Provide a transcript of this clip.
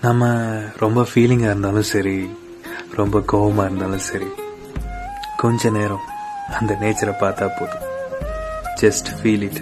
நம்ம ரொம்ப ஃபீலிங்காக இருந்தாலும் சரி ரொம்ப கோவமாக இருந்தாலும் சரி கொஞ்ச நேரம் அந்த நேச்சரை பார்த்தா போதும். Just feel it